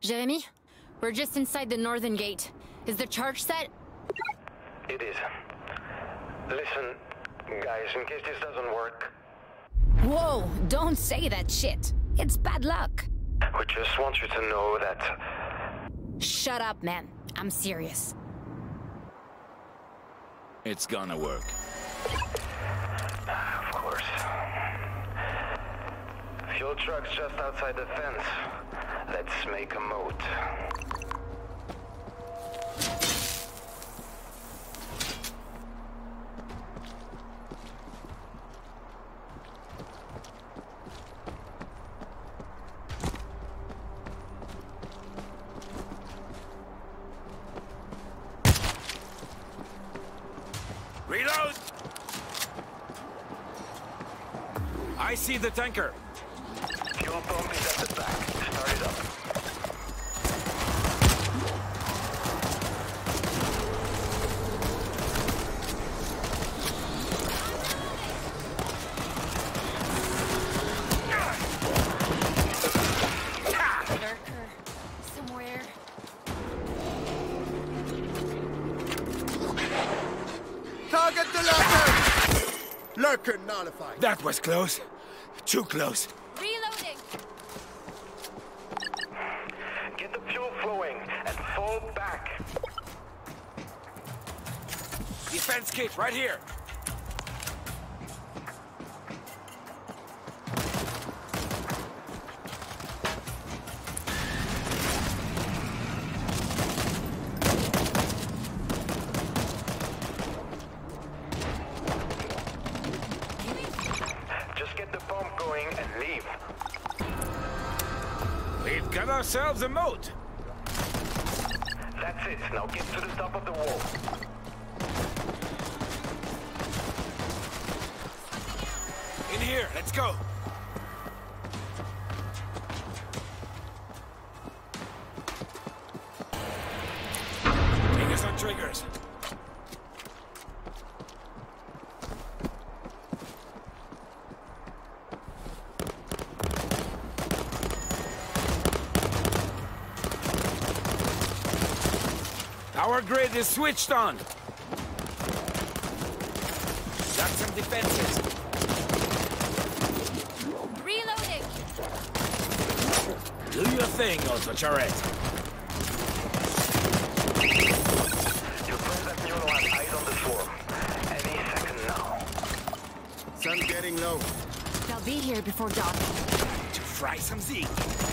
Jeremy? We're just inside the northern gate. Is the charge set? It is. Listen, guys, in case this doesn't work, Whoa, don't say that shit. It's bad luck. we just want you to know that Shut up, man. I'm serious. It's gonna work. Of course. Fuel truck's just outside the fence. Let's make a moat. Reload! I see the tanker. Back. Lurker. Target the lurker! Lurker nullified. That was close. Too close. Kit right here. Just get the pump going and leave. We've got ourselves a moat. Our grid is switched on. Got some defenses. Reloading! Do your thing, auto turret. Your friends at Nulo have eyes on the swarm. Any second now. Sun getting low. They'll be here before dawn. To fry some zeke.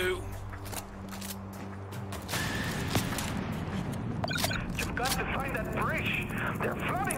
do. You've got to find that bridge. They're flooding.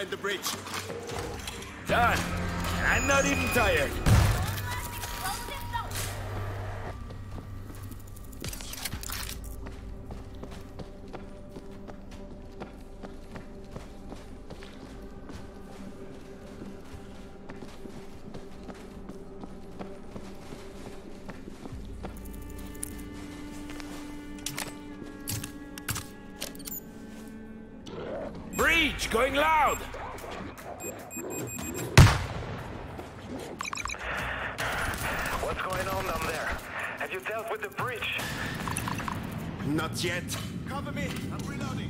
Find the bridge. Done. I'm not even tired. Breach going loud! What's going on down there? Have you dealt with the breach? Not yet. Cover me. I'm reloading.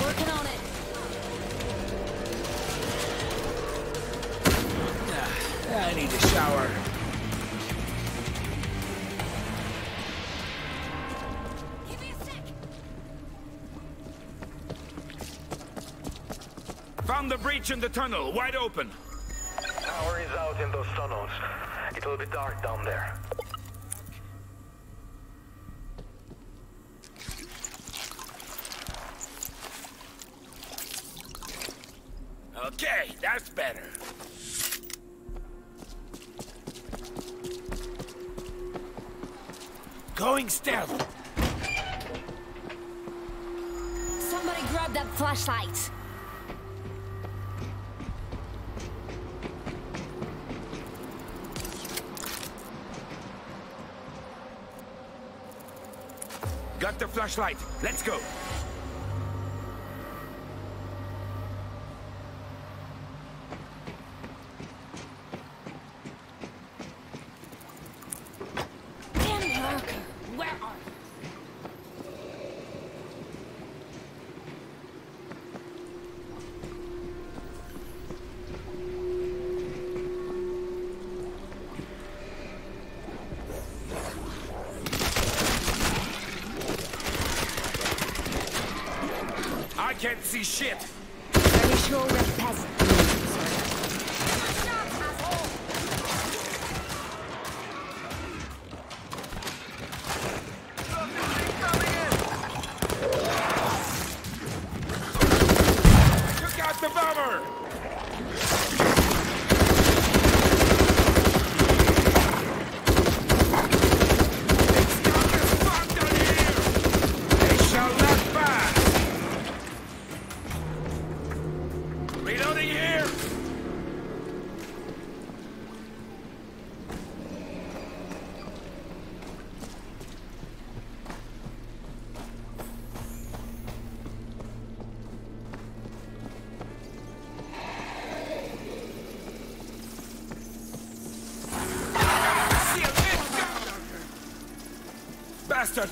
Working on it. Ah, I need a shower. A. Found the breach in the tunnel, wide open. Power is out in those tunnels. It will be dark down there. Stealth. Somebody grab that flashlight. Got the flashlight. Let's go. I can't see shit. Very sure we're.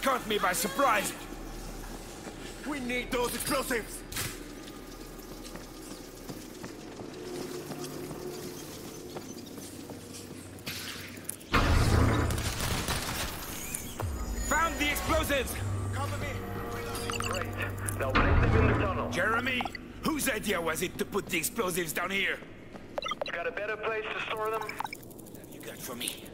Caught me by surprise. We need those explosives! Found the explosives! Cover me! Great. Now place them in the tunnel. Jeremy, whose idea was it to put the explosives down here? Got a better place to store them? What have you got for me?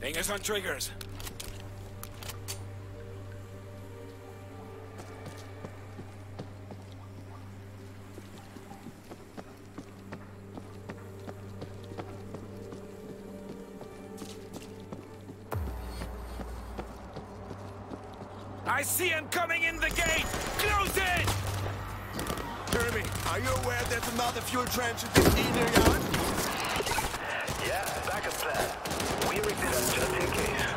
Fingers on triggers. I see him coming in the gate! Close it! Jeremy, are you aware there's another fuel trench in this either yard? Yeah, backup plan. We rigged it up just in case.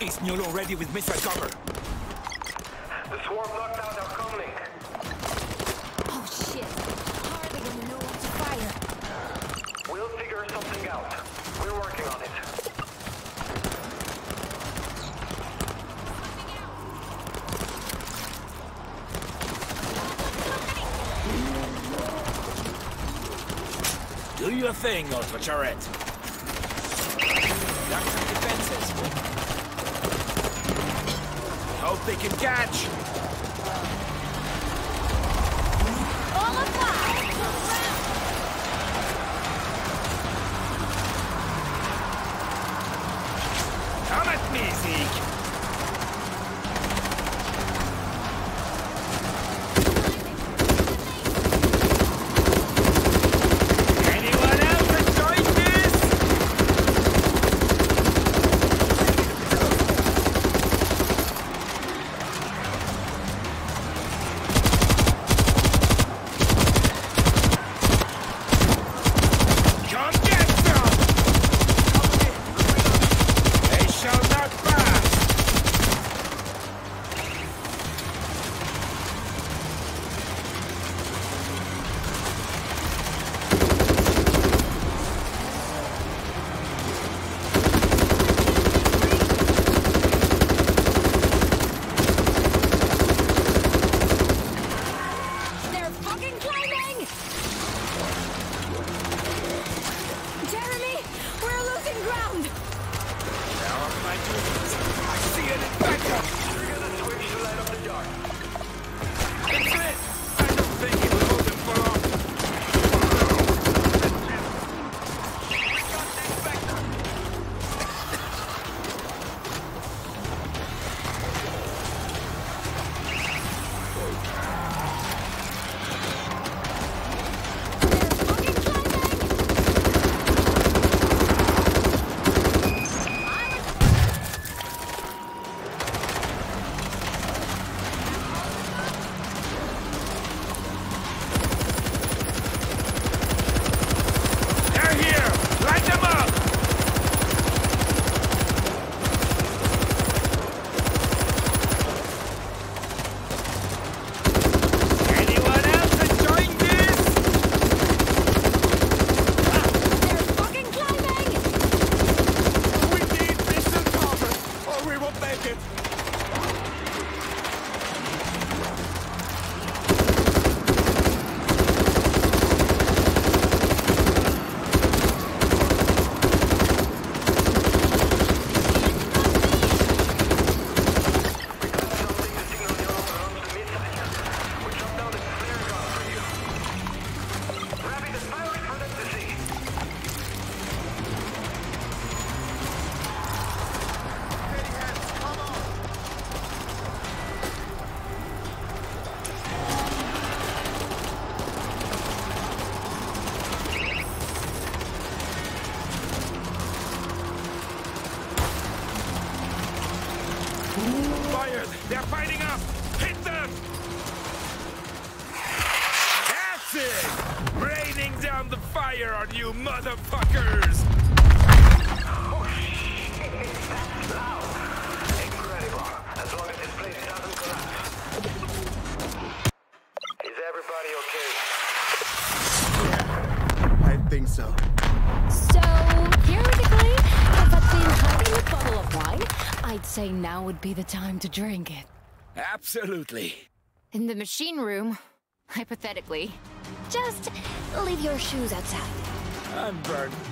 Niolo ready with missile cover. The swarm knocked out our comlink. Oh shit. How are they gonna know what to fire? We'll figure something out. We're working on it. Do your thing, auto turret. Got some defenses. They can catch. All aboard! Come at me, Zeke. Down the fire on you motherfuckers! Oh shit, that's loud. Incredible. As long as this place doesn't collapse. Is everybody okay? I think so. So, theoretically, if I'd been hiding a bottle of wine, I'd say now would be the time to drink it. Absolutely. In the machine room, hypothetically. Just leave your shoes outside. I'm burned.